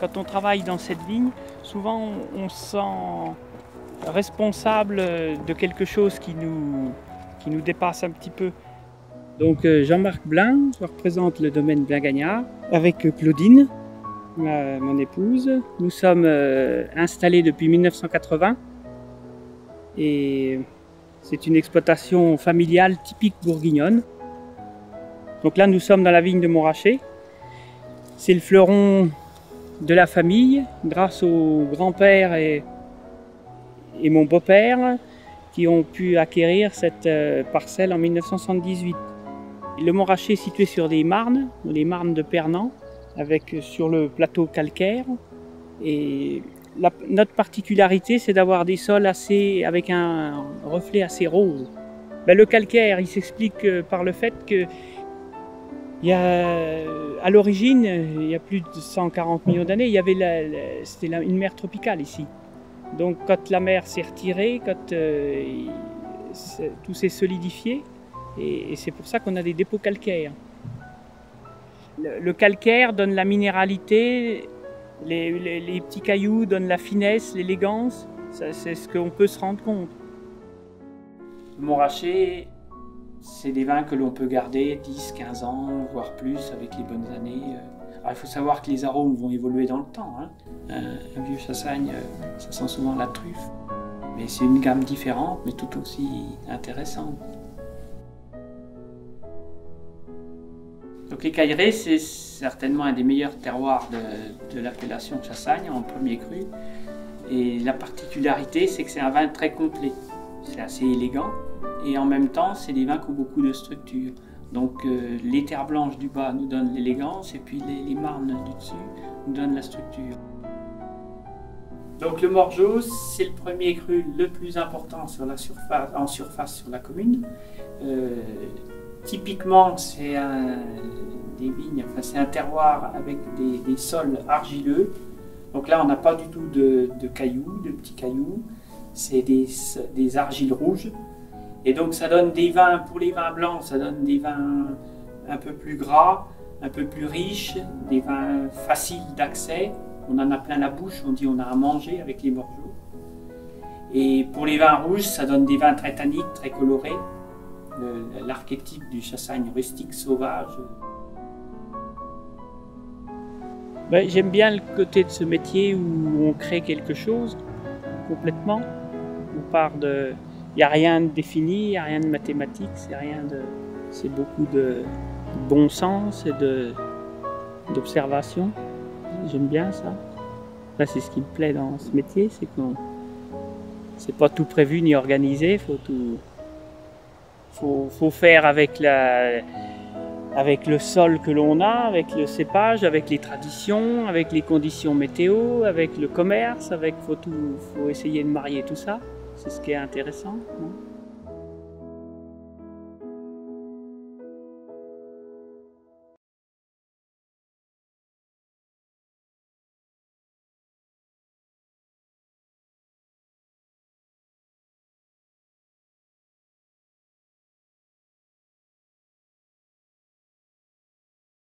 Quand on travaille dans cette vigne, souvent on se sent responsable de quelque chose qui nous, qui nous dépasse un petit peu. Donc euh, Jean-Marc Blin, je représente le domaine Blin-Gagnard avec Claudine, mon épouse. Nous sommes euh, installés depuis 1980 et c'est une exploitation familiale typique bourguignonne. Donc là nous sommes dans la vigne de Montrachet. C'est le fleuron de la famille grâce au grand-père et, mon beau-père qui ont pu acquérir cette euh, parcelle en 1978. Le Montrachet est situé sur des marnes, les marnes de Pernan, avec euh, sur le plateau calcaire. Et notre particularité, c'est d'avoir des sols assez, avec un reflet assez rose. Ben, le calcaire, il s'explique euh, par le fait que il y a, à l'origine, il y a plus de 140 millions d'années, il y avait c'était une mer tropicale ici. Donc quand la mer s'est retirée, quand euh, tout s'est solidifié, et, c'est pour ça qu'on a des dépôts calcaires. Le, calcaire donne la minéralité, les, petits cailloux donnent la finesse, l'élégance. C'est ce qu'on peut se rendre compte. Montrachet, c'est des vins que l'on peut garder 10, 15 ans, voire plus avec les bonnes années. Alors, il faut savoir que les arômes vont évoluer dans le temps. Hein. Un, vieux chassagne, euh, ça sent souvent la truffe. Mais c'est une gamme différente, mais tout aussi intéressante. Donc les Caillerets, c'est certainement un des meilleurs terroirs de, l'appellation Chassagne en premier cru. Et la particularité, c'est que c'est un vin très complet. C'est assez élégant et en même temps, c'est des vins qui ont beaucoup de structure. Donc euh, les terres blanches du bas nous donnent l'élégance et puis les, marnes du dessus nous donnent la structure. Donc le Morgeau, c'est le premier cru le plus important en surface sur la commune. Euh, Typiquement, c'est un, des vignes, enfin, c'est un terroir avec des, sols argileux. Donc là, on n'a pas du tout de, cailloux, de petits cailloux. C'est des, argiles rouges. Et donc, ça donne des vins, pour les vins blancs, ça donne des vins un peu plus gras, un peu plus riches, des vins faciles d'accès. On en a plein la bouche, on dit on a à manger avec les morgeaux. Et pour les vins rouges, ça donne des vins très tanniques, très colorés l'archétype du chassagne rustique sauvage. Ben, j'aime bien le côté de ce métier où on crée quelque chose complètement. On part de. N'y a rien de défini, il n'y a rien de mathématique, c'est rien de. C'est beaucoup de bon sens et d'observation. J'aime bien ça. c'est ce qui me plaît dans ce métier, c'est qu'on c'est pas tout prévu ni organisé, faut tout faut, faut faire avec, la, avec le sol que l'on a, avec le cépage, avec les traditions, avec les conditions météo, avec le commerce, avec faut, tout, faut essayer de marier tout ça. C'est ce qui est intéressant.